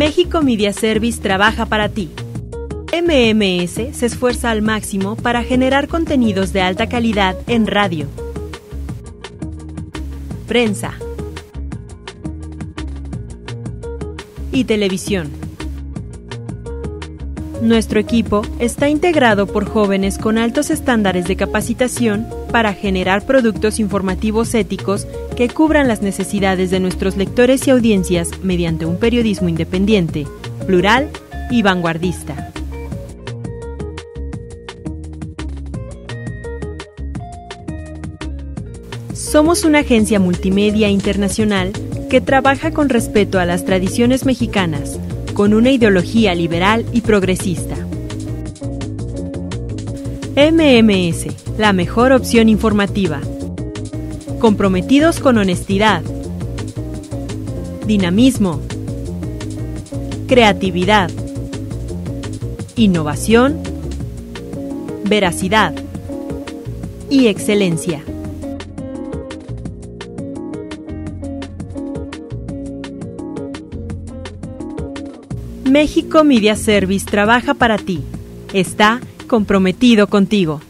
México Media Service trabaja para ti. MMS se esfuerza al máximo para generar contenidos de alta calidad en radio, prensa y televisión. Nuestro equipo está integrado por jóvenes con altos estándares de capacitación para generar productos informativos éticos que cubran las necesidades de nuestros lectores y audiencias mediante un periodismo independiente, plural y vanguardista. Somos una agencia multimedia internacional que trabaja con respeto a las tradiciones mexicanas, con una ideología liberal y progresista. MMS, la mejor opción informativa. Comprometidos con honestidad, dinamismo, creatividad, innovación, veracidad y excelencia. México Media Service trabaja para ti. Está comprometido contigo.